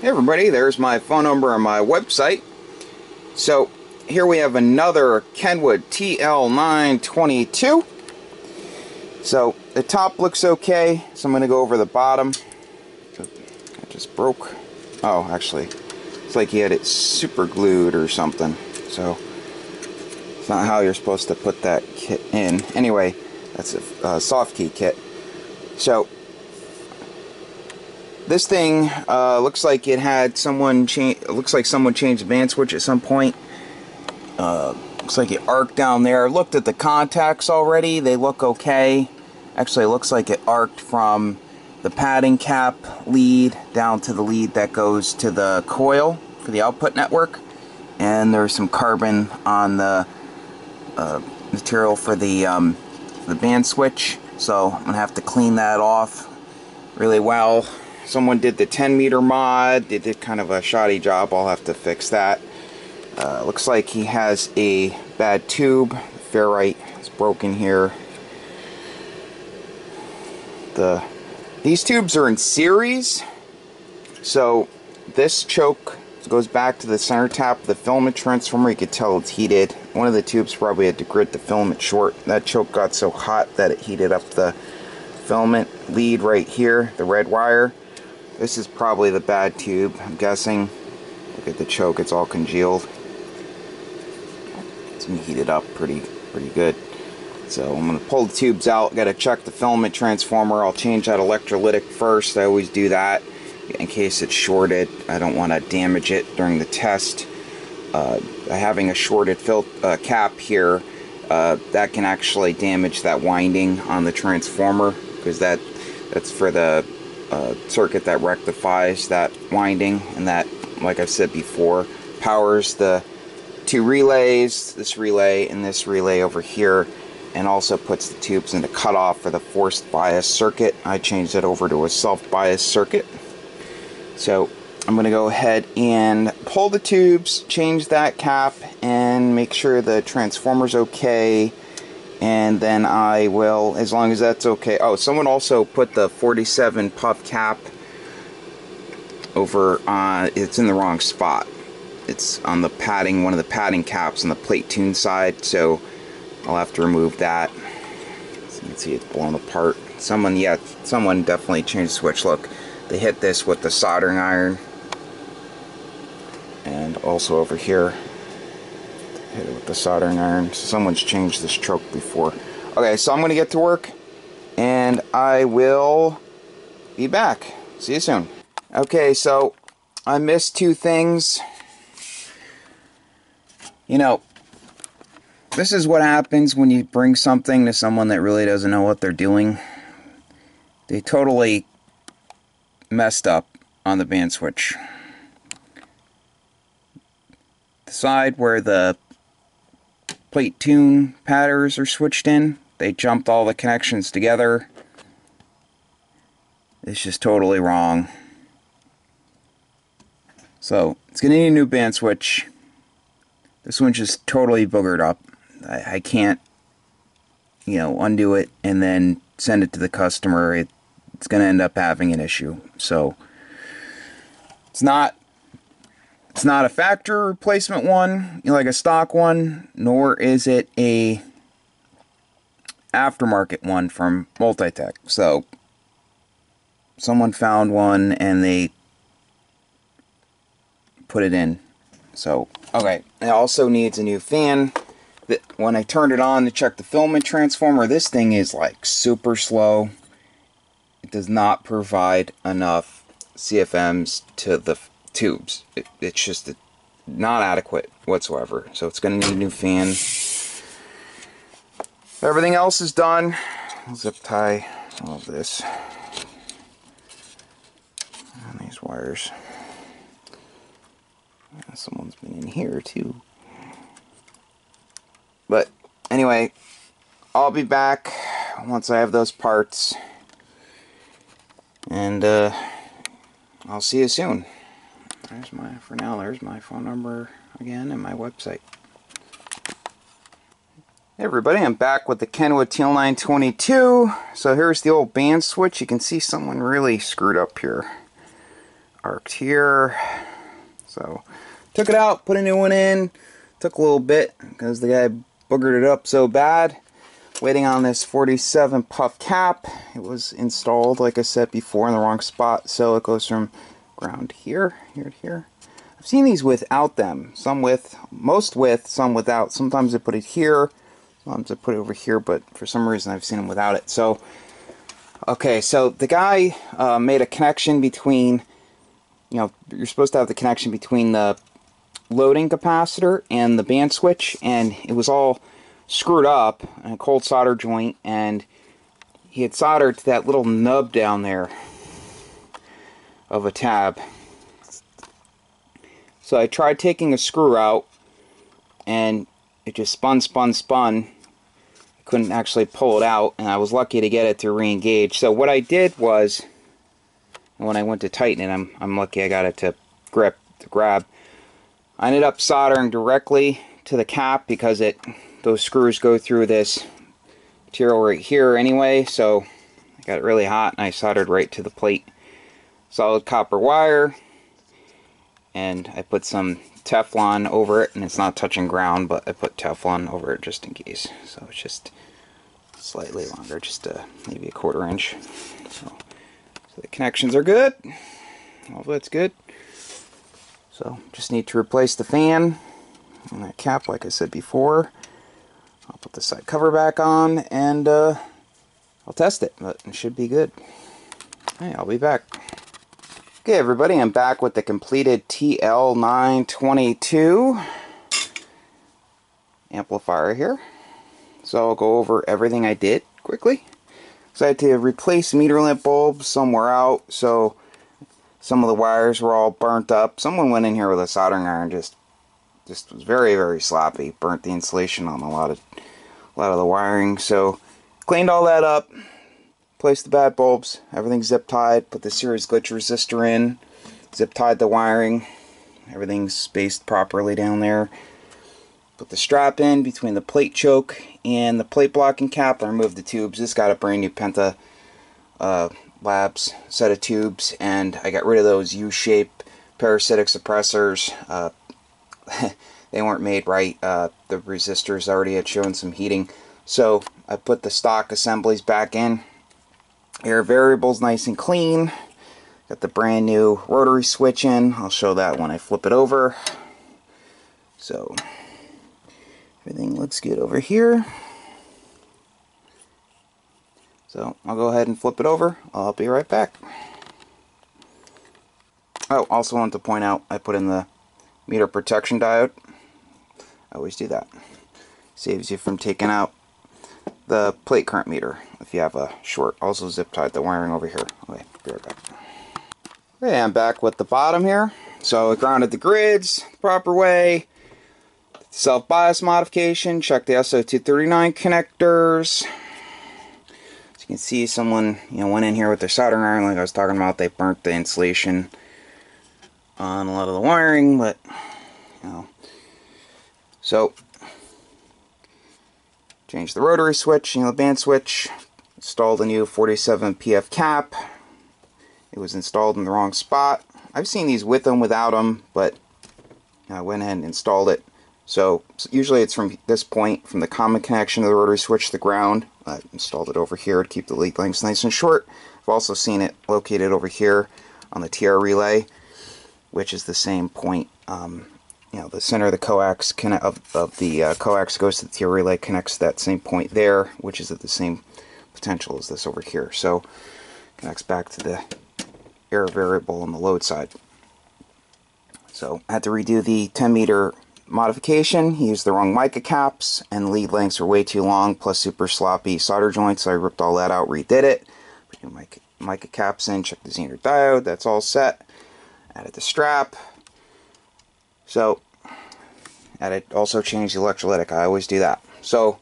Hey everybody, there's my phone number on my website. So here we have another Kenwood TL922. So the top looks okay, so I'm going to go over the bottom. It just broke. Oh, actually, it's like he had it super glued or something. So it's not how you're supposed to put that kit in. Anyway, that's a soft key kit. So this thing uh, looks like it had someone change. Looks like someone changed the band switch at some point. Uh, looks like it arced down there. Looked at the contacts already. They look okay. Actually, it looks like it arced from the padding cap lead down to the lead that goes to the coil for the output network. And there's some carbon on the uh, material for the um, the band switch. So I'm gonna have to clean that off really well someone did the 10 meter mod. They did kind of a shoddy job. I'll have to fix that. Uh, looks like he has a bad tube. Ferrite is broken here. The These tubes are in series. So this choke goes back to the center tap of the filament transformer. You can tell it's heated. One of the tubes probably had to grid the filament short. That choke got so hot that it heated up the filament lead right here, the red wire. This is probably the bad tube, I'm guessing. Look at the choke, it's all congealed. It's been heated up pretty pretty good. So I'm going to pull the tubes out, got to check the filament transformer. I'll change that electrolytic first. I always do that in case it's shorted. I don't want to damage it during the test. Uh, having a shorted uh, cap here, uh, that can actually damage that winding on the transformer because that that's for the uh, circuit that rectifies that winding and that, like I've said before, powers the two relays, this relay and this relay over here, and also puts the tubes into cutoff for the forced bias circuit. I changed it over to a self-bias circuit. So I'm going to go ahead and pull the tubes, change that cap, and make sure the transformer's okay and then I will, as long as that's okay. Oh, someone also put the 47 puff cap over, uh, it's in the wrong spot. It's on the padding, one of the padding caps on the plate tune side, so I'll have to remove that. So you can see it's blown apart. Someone, yeah, someone definitely changed the switch. Look, they hit this with the soldering iron. And also over here, hit it with the soldering iron. Someone's changed this choke before. Okay, so I'm going to get to work, and I will be back. See you soon. Okay, so I missed two things. You know, this is what happens when you bring something to someone that really doesn't know what they're doing. They totally messed up on the band switch. The side where the plate tune patterns are switched in. They jumped all the connections together. It's just totally wrong. So, it's going to need a new band switch. This one's just totally boogered up. I, I can't, you know, undo it and then send it to the customer. It, it's going to end up having an issue. So, it's not it's not a factory replacement one, like a stock one, nor is it a aftermarket one from Multitech. So someone found one and they put it in. So, okay. It also needs a new fan. That When I turned it on to check the filament transformer, this thing is like super slow. It does not provide enough CFMs to the tubes. It, it's just not adequate whatsoever. So it's going to need a new fan. Everything else is done. zip tie all of this on these wires. Someone's been in here too. But anyway, I'll be back once I have those parts. And uh, I'll see you soon there's my, for now, there's my phone number again and my website. Hey everybody, I'm back with the Kenwood TL922. So here's the old band switch. You can see someone really screwed up here arced here. So took it out, put a new one in. Took a little bit because the guy boogered it up so bad. Waiting on this 47 puff cap. It was installed, like I said before, in the wrong spot. So it goes from ground here, here to here. I've seen these without them. Some with, most with, some without. Sometimes I put it here. Sometimes I put it over here, but for some reason I've seen them without it. So, okay, so the guy uh, made a connection between, you know, you're supposed to have the connection between the loading capacitor and the band switch, and it was all screwed up a cold solder joint and he had soldered to that little nub down there of a tab. So I tried taking a screw out and it just spun, spun, spun. I couldn't actually pull it out and I was lucky to get it to re-engage. So what I did was, when I went to tighten it, I'm, I'm lucky I got it to grip, to grab. I ended up soldering directly to the cap because it those screws go through this material right here anyway, so I got it really hot and I soldered right to the plate. Solid copper wire, and I put some Teflon over it, and it's not touching ground, but I put Teflon over it just in case. So it's just slightly longer, just a, maybe a quarter inch. So, so the connections are good. All that's good. So just need to replace the fan and that cap like I said before. I'll put the side cover back on and uh, I'll test it, but it should be good. Hey, I'll be back. Okay, everybody, I'm back with the completed TL922 amplifier here. So I'll go over everything I did quickly. So I had to replace meter lamp bulbs somewhere out, so some of the wires were all burnt up. Someone went in here with a soldering iron just just was very very sloppy burnt the insulation on a lot of a lot of the wiring so cleaned all that up placed the bad bulbs. Everything zip tied put the series glitch resistor in. Zip tied the wiring. Everything's spaced properly down there. Put the strap in between the plate choke and the plate blocking cap. I removed the tubes. This got a brand new Penta uh, Labs set of tubes and I got rid of those U-shape parasitic suppressors. Uh, they weren't made right. Uh, the resistors already had shown some heating. So I put the stock assemblies back in. Air variables nice and clean. Got the brand new rotary switch in. I'll show that when I flip it over. So everything looks good over here. So I'll go ahead and flip it over. I'll be right back. Oh, also wanted to point out I put in the meter protection diode. I always do that. Saves you from taking out the plate current meter if you have a short. Also zip tied the wiring over here. Okay, be right back. Okay, I'm back with the bottom here. So I grounded the grids the proper way. Self bias modification. Check the SO239 connectors. As you can see, someone you know went in here with their soldering iron, like I was talking about. They burnt the insulation on a lot of the wiring, but you know. So change the rotary switch, you know, the band switch, installed a new 47 PF cap. It was installed in the wrong spot. I've seen these with them, without them, but I went ahead and installed it. So usually it's from this point, from the common connection of the rotary switch to the ground. I installed it over here to keep the lead lengths nice and short. I've also seen it located over here on the TR relay which is the same point. Um, you know, the center of the coax of, of the uh, coax goes to the TR relay, connects that same point there, which is at the same potential as this over here. So connects back to the air variable on the load side. So I had to redo the 10 meter modification. He used the wrong mica caps and lead lengths were way too long plus super sloppy solder joints. So I ripped all that out, redid it. Put new mica, mica caps in, check the Zener diode, that's all set added the strap. So, added also changed the electrolytic. I always do that. So,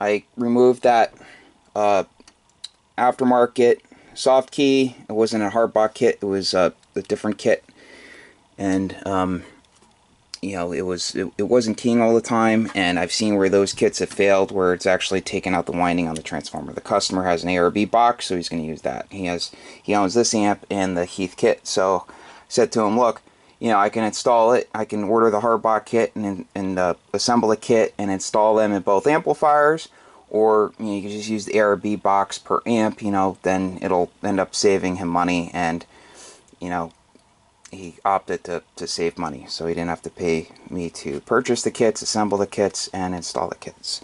I removed that uh, aftermarket soft key. It wasn't a Harbach kit. It was uh, a different kit. And um, you know, it was it, it wasn't keying all the time, and I've seen where those kits have failed, where it's actually taken out the winding on the transformer. The customer has an ARB box, so he's going to use that. He has he owns this amp and the Heathkit, so I said to him, look, you know, I can install it. I can order the Harbach kit and and uh, assemble a kit and install them in both amplifiers, or you, know, you can just use the ARB box per amp. You know, then it'll end up saving him money and you know he opted to, to save money, so he didn't have to pay me to purchase the kits, assemble the kits, and install the kits.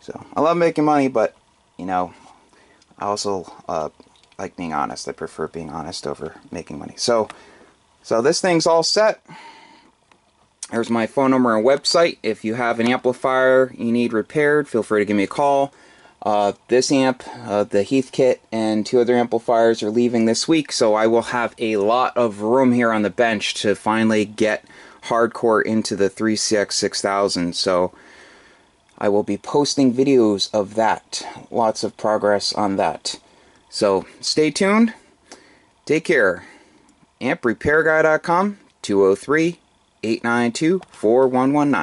So I love making money, but you know, I also uh, like being honest. I prefer being honest over making money. So, so this thing's all set. There's my phone number and website. If you have an amplifier you need repaired, feel free to give me a call. Uh, this amp, uh, the Heathkit, and two other amplifiers are leaving this week, so I will have a lot of room here on the bench to finally get hardcore into the 3CX6000. So I will be posting videos of that. Lots of progress on that. So stay tuned. Take care. AmpRepairGuy.com 203 892 4119.